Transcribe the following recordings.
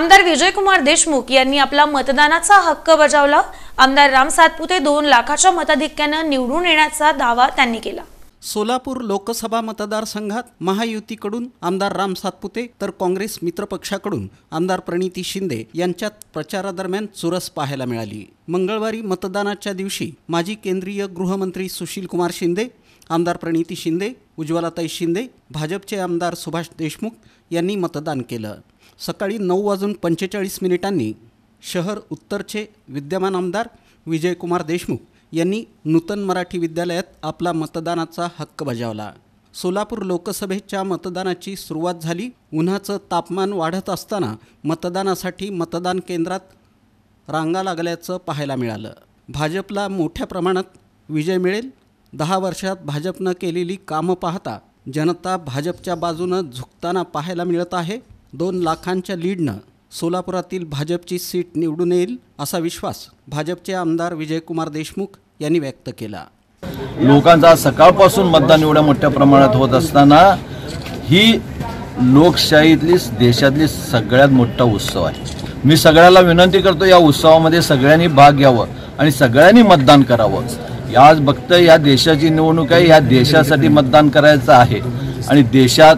आमदार विजयकुमार देशमुख यांनी आपला मतदानाचा हक्क बजावला. आमदार राम सातपुते दोन लाखाच्या मताधिक्यानं निवडून येण्याचा दावा त्यांनी केला. सोलापूर लोकसभा मतदारसंघात महायुतीकडून आमदार राम सातपुते तर काँग्रेस मित्रपक्षाकडून आमदार प्रणिती शिंदे यांच्यात प्रचारादरम्यान चुरस पाहायला मिळाली. मंगळवारी मतदानाच्या दिवशी माजी केंद्रीय गृहमंत्री सुशील कुमार शिंदे आमदार प्रणिती शिंदे उज्ज्वलाताई शिंदे भाजपचे आमदार सुभाष देशमुख यांनी मतदान केलं. सकाळी नऊ वाजून पंचेचाळीस मिनिटांनी शहर उत्तरचे विद्यमान आमदार विजयकुमार देशमुख यांनी नूतन मराठी विद्यालयात आपला मतदानाचा हक्क बजावला. सोलापूर लोकसभेच्या मतदानाची सुरुवात झाली. उन्हाचं तापमान वाढत असताना मतदानासाठी मतदान केंद्रात रांगा लागल्याचं पाहायला मिळालं. भाजपला मोठ्या प्रमाणात विजय मिळेल दहा वर्षात भाजपनं केलेली कामं पाहता जनता भाजपच्या बाजूनं झुकताना पाहायला मिळत आहे. दोन लाखांच्या लीडनं सोलापुरातील भाजपची सीट निवडून येईल असा विश्वास भाजपचे आमदार विजयकुमार देशमुख यांनी व्यक्त केला. लोकांचा सकाळपासून मतदान एवढ्या मोठ्या प्रमाणात होत असताना ही लोकशाहीतली देशातली सगळ्यात मोठा उत्सव आहे. मी सगळ्याला विनंती करतो या उत्सवामध्ये सगळ्यांनी भाग घ्यावं आणि सगळ्यांनी मतदान करावं. आज बघतं या देशाची निवडणूक आहे ह्या देशासाठी मतदान करायचं आहे. आणि देशात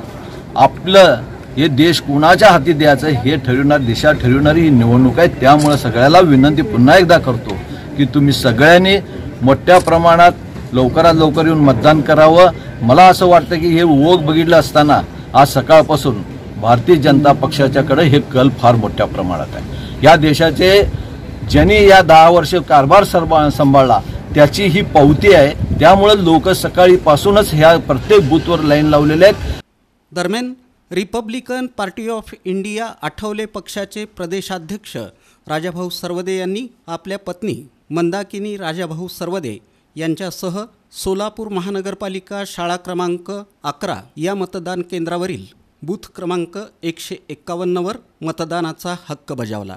आपलं हे देश कुणाच्या हाती द्यायचं हे ठरवणार दिशा ठरवणारी ही निवडणूक आहे. त्यामुळे सगळ्याला विनंती पुन्हा एकदा करतो की तुम्ही सगळ्यांनी मोठ्या प्रमाणात लवकरात लवकर येऊन मतदान करावं. मला असं वाटतं की हे ओघ बघितलं असताना आज सकाळपासून भारतीय जनता पक्षाच्याकडे हे कल फार मोठ्या प्रमाणात आहे. या देशाचे ज्यांनी या दहा वर्ष कारभार सर्वा सांभाळला त्याची ही पावती आहे. त्यामुळे लोक सकाळीपासूनच ह्या प्रत्येक बूथवर लाईन लावलेले आहेत. दरम्यान Republican Party of India Athawale पक्षाचे प्रदेशाध्यक्ष राजाभाऊ सर्वदे यांनी आपल्या पत्नी मंदाकिनी राजाभाऊ सर्वदे यांच्यासह सोलापूर महानगरपालिका शाळा क्रमांक अकरा या मतदान केंद्रावरील बूथ क्रमांक एकशे एक्कावन्नवर मतदानाचा हक्क बजावला.